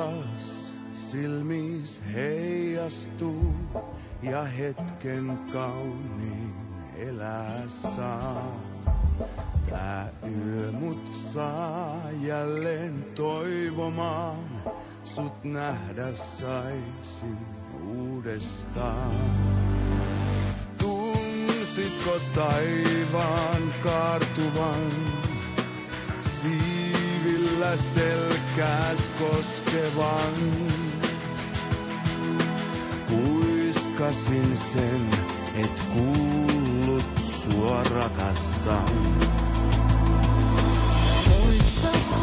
taivas silmis heijastuu ja hetken kauniin elää saa. Tää yö mut saa jälleen toivomaan, sut nähdä saisin uudestaan. Tunsitko taivaan kaartuvan, siivillä selkääs koskevan? Kuiskasin sen, et kuullut sua rakastan. Muistatko,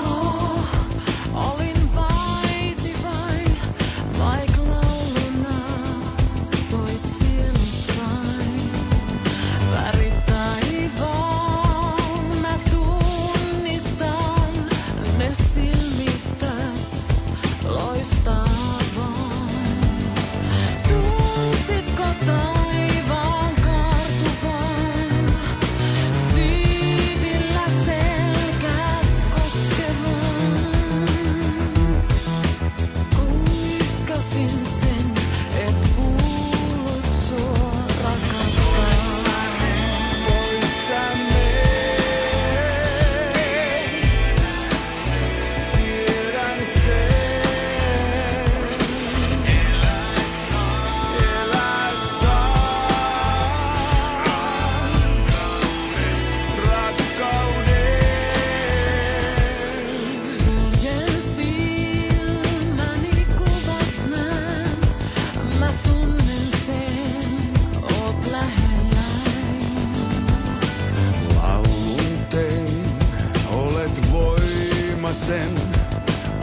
voimasen,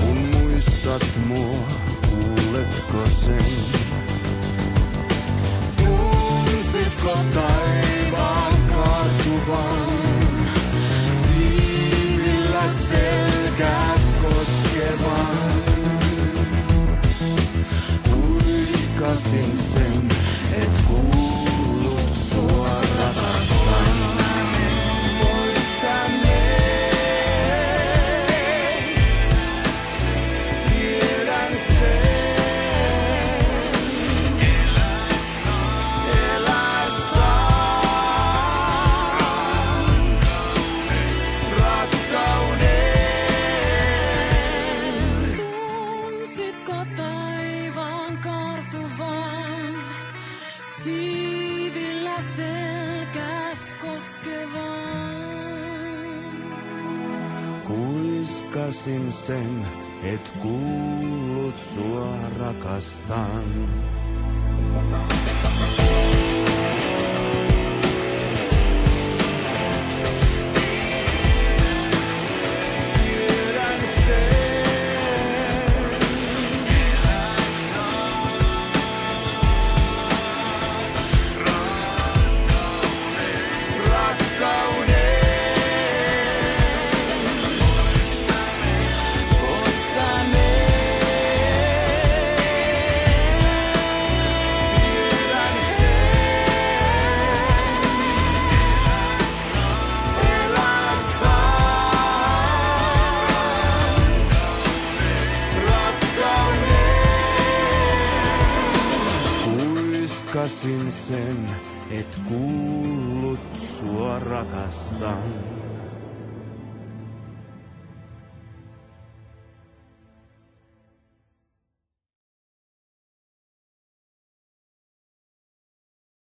kun muistat mua, kuuletko sen? Tunsitko taivaan taivaan kartuvan, siivillä selkäs koskevan? Kuiskasin sen, et kuullut sua rakastan. Kuiskasin sen, et kuullut sua rakastan.